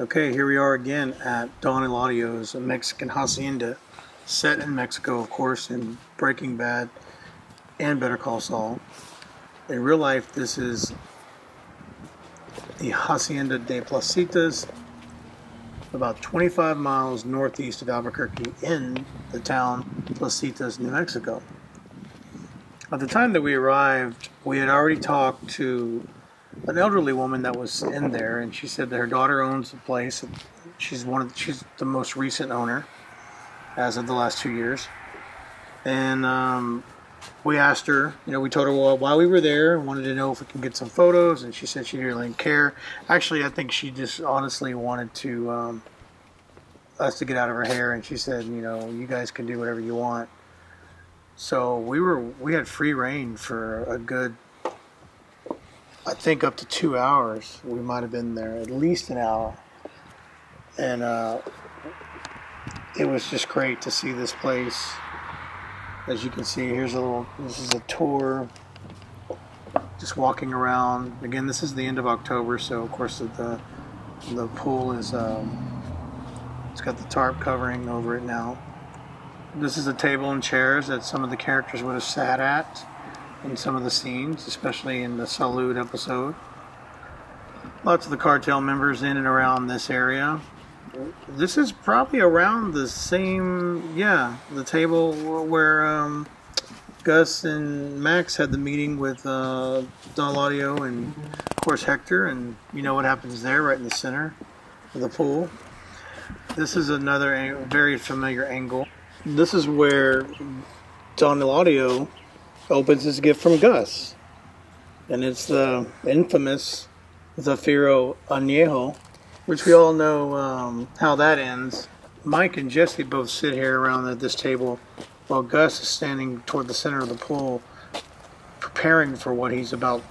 Okay, here we are again at Don Eladio's a Mexican hacienda, set in Mexico, of course, in Breaking Bad and Better Call Saul. In real life, this is the Hacienda de Placitas, about 25 miles northeast of Albuquerque in the town Placitas, New Mexico. At the time that we arrived, we had already talked to an elderly woman that was in there, and she said that her daughter owns the place. She's one of the, she's the most recent owner, as of the last two years. And um, we asked her, you know, we told her well, while we were there, wanted to know if we could get some photos, and she said she really didn't care. Actually, I think she just honestly wanted to um, us to get out of her hair, and she said, you know, you guys can do whatever you want. So we were we had free reign for a good think up to two hours. We might have been there at least an hour, and uh, it was just great to see this place. As you can see, here's a little. This is a tour. Just walking around. Again, this is the end of October, so of course the the pool is. Um, it's got the tarp covering over it now. This is a table and chairs that some of the characters would have sat at in some of the scenes, especially in the Salud episode. Lots of the cartel members in and around this area. This is probably around the same, yeah, the table where um, Gus and Max had the meeting with uh, Don Eladio and, of course, Hector, and you know what happens there, right in the center of the pool. This is another very familiar angle. This is where Don Eladio opens his gift from Gus. And it's the infamous Zafiro Añejo, which we all know um, how that ends. Mike and Jesse both sit here around at this table while Gus is standing toward the center of the pool preparing for what he's about,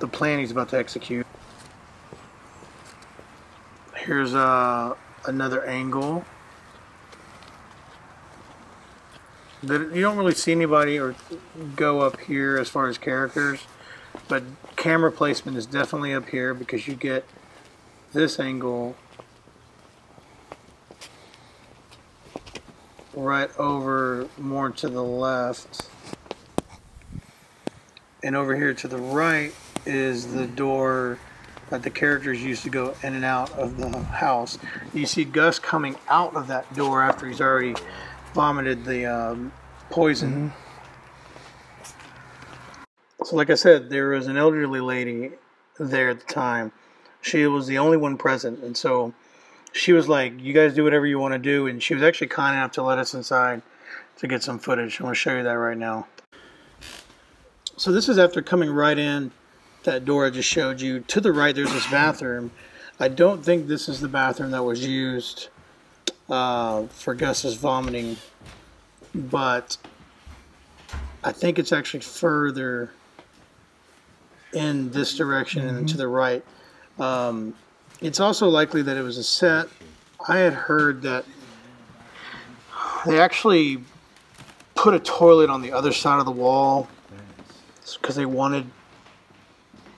the plan he's about to execute. Here's uh, another angle you don't really see anybody or go up here as far as characters, but camera placement is definitely up here because you get this angle right over more to the left. And over here to the right is the door that the characters used to go in and out of the house. You see Gus coming out of that door after he's already vomited the um, poison. Mm-hmm. So, like I said, there was an elderly lady there at the time. She was the only one present, and so she was like, "You guys do whatever you want to do," and she was actually kind enough to let us inside to get some footage. I'm going to show you that right now. So this is after coming right in that door I just showed you. To the right, there's this bathroom. I don't think this is the bathroom that was used uh, for Gus's vomiting, but I think it's actually further in this direction mm-hmm. and to the right. Um, it's also likely that it was a set. I had heard that they actually put a toilet on the other side of the wall because they wanted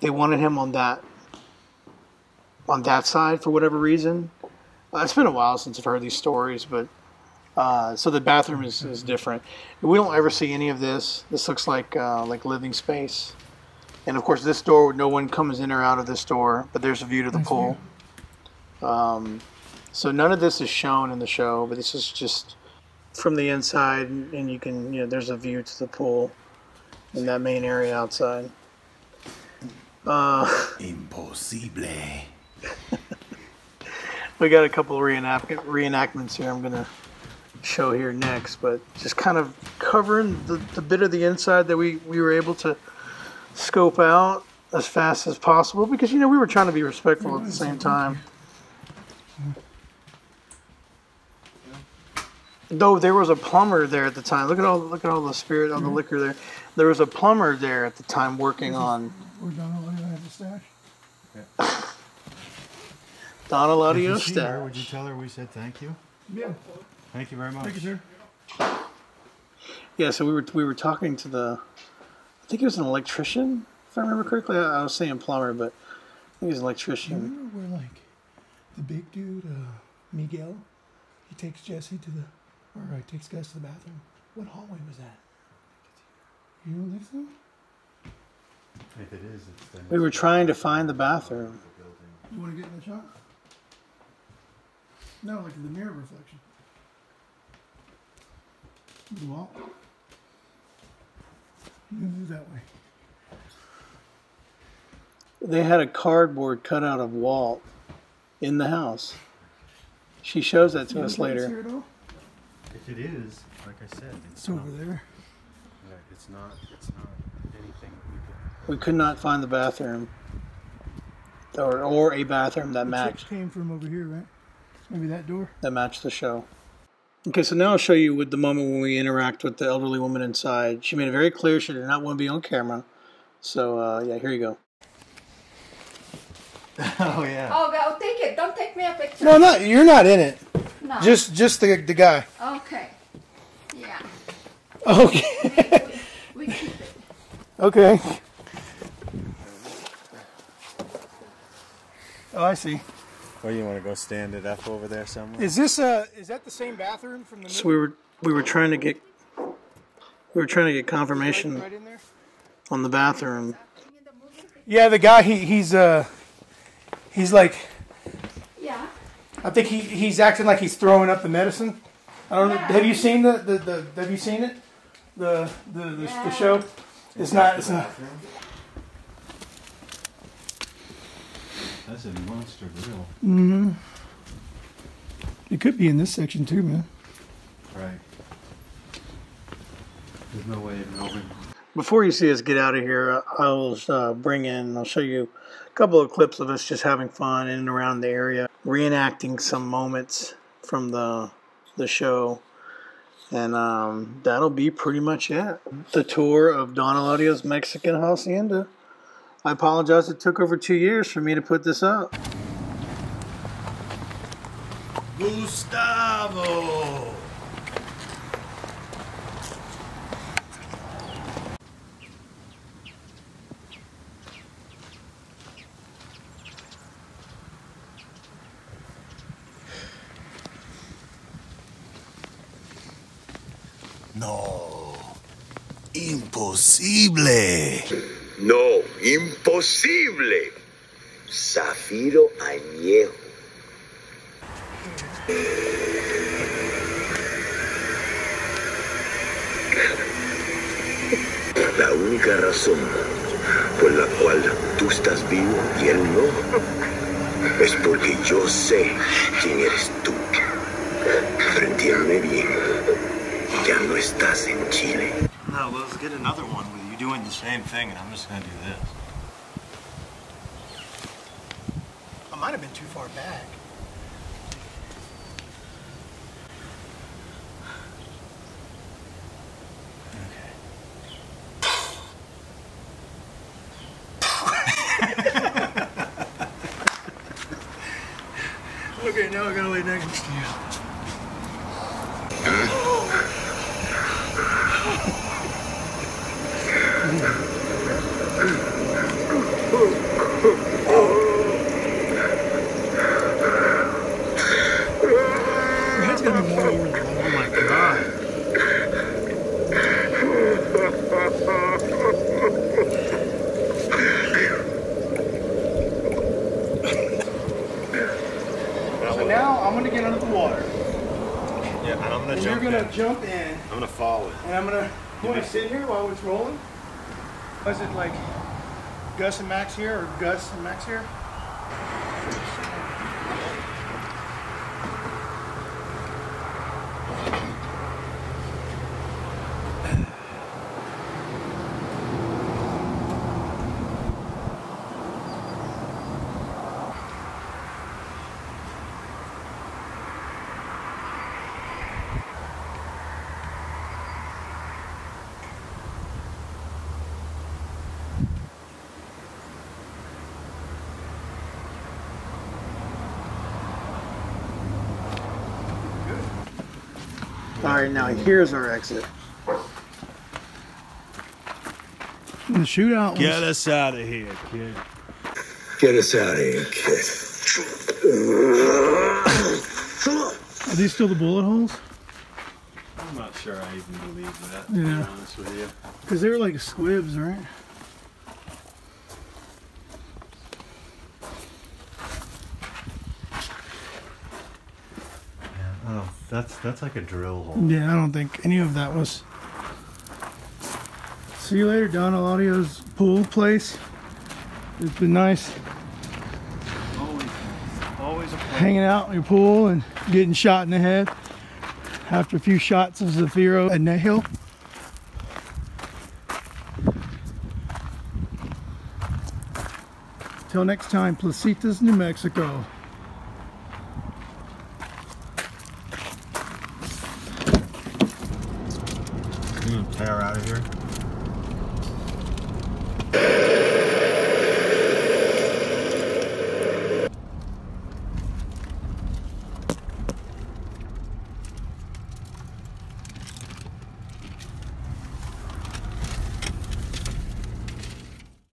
they wanted him on that on that side for whatever reason. Uh, it's been a while since I've heard these stories, but uh, so the bathroom is, is different. We don't ever see any of this. This looks like uh, like living space, and of course this door, no one comes in or out of this door, but there's a view to the nice pool. Um, so none of this is shown in the show, but this is just from the inside, and you can you know there's a view to the pool in that main area outside. Uh, Impossible. we got a couple of reenact- reenactments here. I'm gonna show here next, but just kind of covering the, the bit of the inside that we, we were able to scope out as fast as possible because you know we were trying to be respectful at the same time. Though there was a plumber there at the time. Look at all look at all the spirit on the liquor there. There was a plumber there at the time working on. We're done. have the stash. Yeah. Don Eladio stash. Would you tell her we said thank you? Yeah. Thank you very much. Thank you, sir. Yeah, so we were we were talking to the, I think he was an electrician, if I remember correctly. I, I was saying plumber, but I think he's an electrician. we're like the big dude, uh, Miguel, he takes Jesse to the, or uh, takes Gus to the bathroom. What hallway was that? You don't think so? If it is, it's then. We were trying to find the bathroom. You want to get in the shot? No, like the mirror reflection. The wall. Move that way. They had a cardboard cutout of Walt in the house. She shows that to You us later. here at all? If it is, like I said, it's, It's not, over there. yeah, it's not. It's not anything. We could, We could not find the bathroom. Or, or a bathroom that The matched came from over here, right? Maybe that door. that matched the show. Okay, so now I'll show you with the moment when we interact with the elderly woman inside. She made it very clear she did not want to be on camera. So uh, yeah, here you go. oh yeah. Oh, go take it. Don't take me a picture. No, not you're not in it. No. Just just the the guy. Okay. Yeah. Okay. We keep it. okay. Oh, I see. Well, you want to go stand it up over there somewhere? Is this uh is that the same bathroom from the So we were we were trying to get we were trying to get confirmation right on the bathroom. Yeah, the guy he he's uh he's like Yeah. I think he he's acting like he's throwing up the medicine. I don't know. Yeah. Have you seen the, the, the have you seen it? The the the, the show? It's not it's not That's a monster grill. Hmm. It could be in this section too, man. Right. There's no way of knowing. Before you see us get out of here, I'll uh, bring in, I'll show you a couple of clips of us just having fun in and around the area, reenacting some moments from the the show, and um, that'll be pretty much it. The tour of Don Eladio's Mexican Hacienda. I apologize; it took over two years for me to put this up. Gustavo. No. Imposible. No, imposible. Zafiro añejo. La única razón por la cual tú estás vivo y él no es porque yo sé quién eres tú. Pero entiéndeme bien, ya no estás en Chile. No, another one doing the same thing, and I'm just gonna do this. I might have been too far back. Okay. Okay, now I gotta lay next to you. Your gonna be more over the Oh my god. So now I'm gonna get under the water. Yeah, and I'm gonna And jump you're gonna in. jump in. I'm gonna follow it. And I'm gonna. You wanna sit here while it's rolling? Was it like Gus and Max here, or Gus and Max here? Right, now here's our exit. The shootout was. Get us out of here, kid. Get us out of here, kid. Are these still the bullet holes? I'm not sure I even believe that, Yeah. to be honest with you. Because they were like squibs, right? Oh, that's that's like a drill hole. Yeah, I don't think any of that was. See you later, Don Eladio's pool place. It's been nice Always, always a pleasure. hanging out in your pool and getting shot in the head after a few shots of Zafiro Añejo. Till next time, Placitas, New Mexico. You gonna tear out of here?